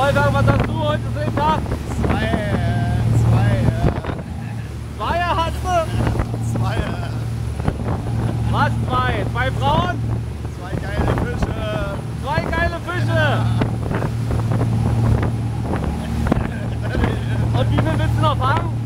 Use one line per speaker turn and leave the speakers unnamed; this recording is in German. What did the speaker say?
Wolfgang, was hast du heute für den Tag?
Zwei, zwei,
hast du?
zwei,
Was, zwei? Zwei Frauen?
zwei geile Fische.
Zwei geile Fische! Und wie viel willst du noch fangen?